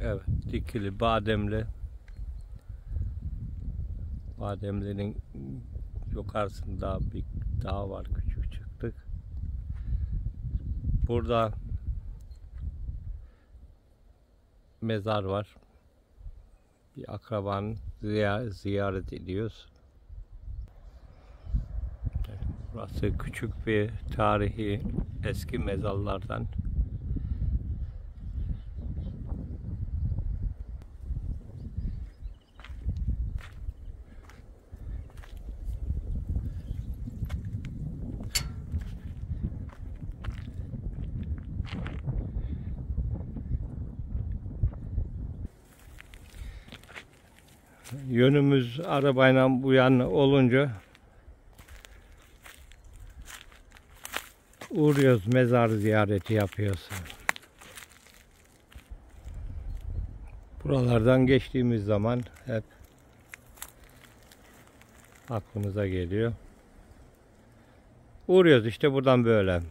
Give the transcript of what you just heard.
Evet, dikili bademli. Bademlinin yukarısında bir dağ var, küçük çıktık. Burada mezar var. Bir akrabanın ziya- ziyaret ediyoruz. Burası küçük bir tarihi eski mezarlardan. Yönümüz arabayla bu yan olunca uğruyoruz mezar ziyareti yapıyoruz. Buralardan geçtiğimiz zaman hep aklımıza geliyor. Uğruyoruz işte buradan böyle.